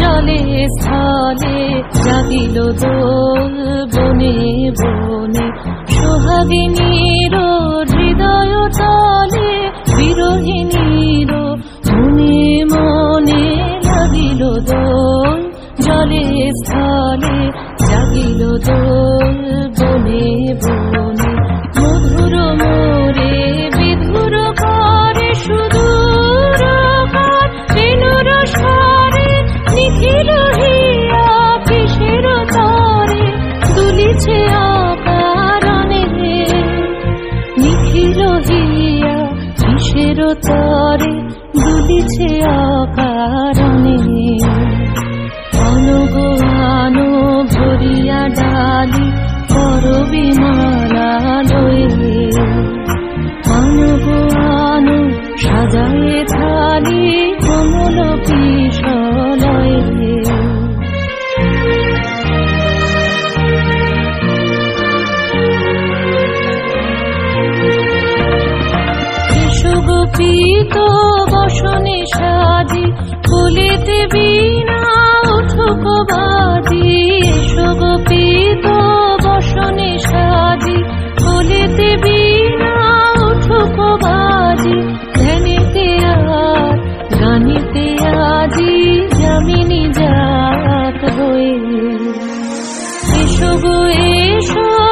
জলে, স্থলে জাগিল দোল বনে বনে। সোহাগিনীর হৃদয় তলে বিরোহিনীর মনে মনে লাগিল দোল জলে, স্থলে জাগিল দোল হিয়া কিসের তরে দুলিছে আকারণে। অনুগানো ভরিয়া ডালি করবি মালা লয়ে সুগোপিত বসনে সাজি, ফুলিতে বিনা উঠুক বাজি। সুগোপিত বসনে সাজি, ফুলিতে বিনা উঠুক বাজি। ধ্যানিতে আর গানিতে আজি জামিনী জাত হয়ে। এসো গো, এসো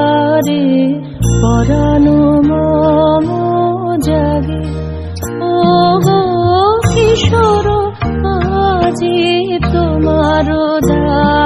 দ্বারে পরানো মম জাগে। ও কিশোর আজি তোমার দা